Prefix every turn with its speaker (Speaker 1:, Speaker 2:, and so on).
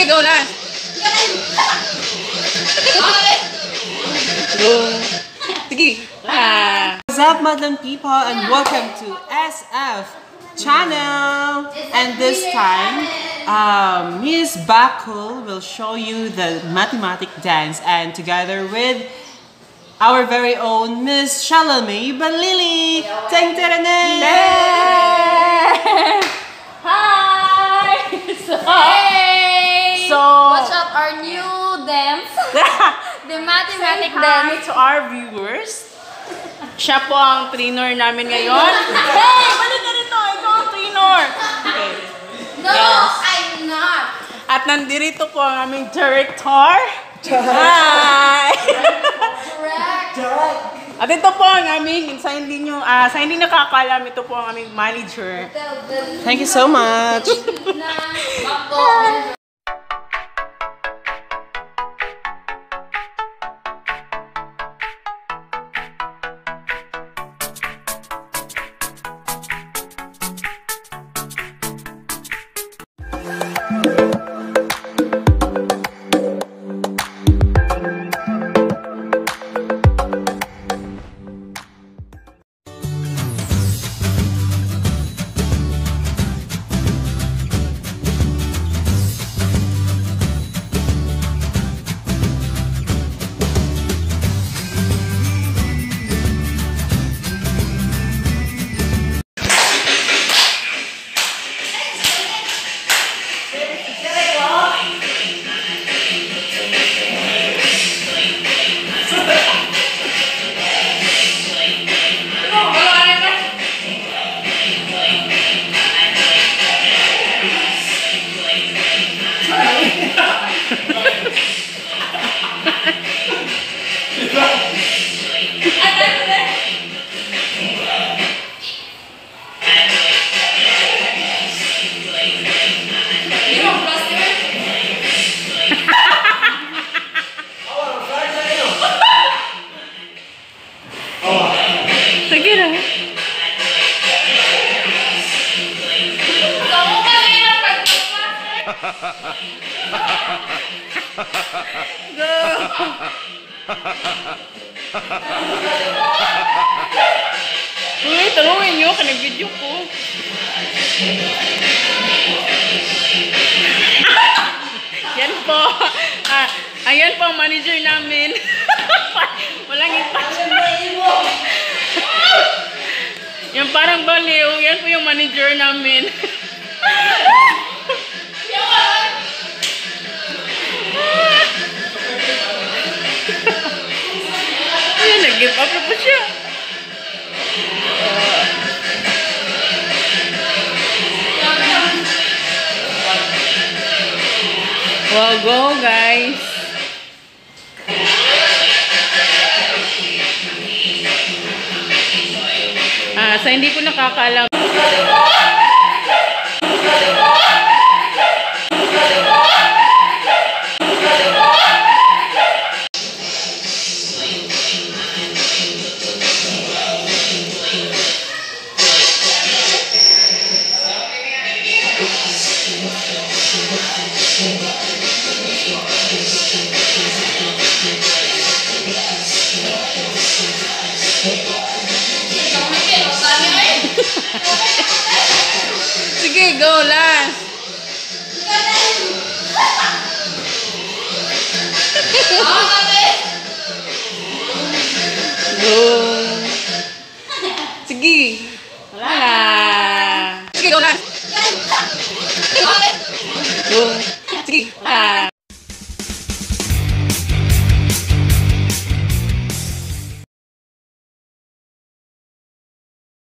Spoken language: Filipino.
Speaker 1: Sige, go last.
Speaker 2: What's up, Madam people, and welcome to SF channel. And this time, um, Miss Bakul will show you the mathematic dance, and together with our very own Miss Shalome Balili. Tang
Speaker 3: the mathematic
Speaker 1: Hi
Speaker 3: dance.
Speaker 1: to our viewers. Siya po ang trainer namin ngayon. hey! Balik ka rito! Ikaw ang trainer! Okay.
Speaker 3: No,
Speaker 1: Yes.
Speaker 3: I'm not.
Speaker 1: At nandito po ang aming director. Hi!
Speaker 3: Correct.
Speaker 1: At ito po ang aming, sa hindi nyo, ah, sa hindi nakakalam, ito po ang aming manager.
Speaker 2: Thank you so much.
Speaker 3: Na bakbo.
Speaker 1: Sige na. Uy, tulungan nyo. Kanag-video ko. Yan po. Ah, ayan po ang manager namin. Walang ipa. Yan parang baliw. Yan po yung manager namin. Nag-give up po siya. Well, go guys. Ah, sa hindi ko nakakaalam. Sige, go last. Go. Sige. Wala. Sige, go last. Sige. Ah.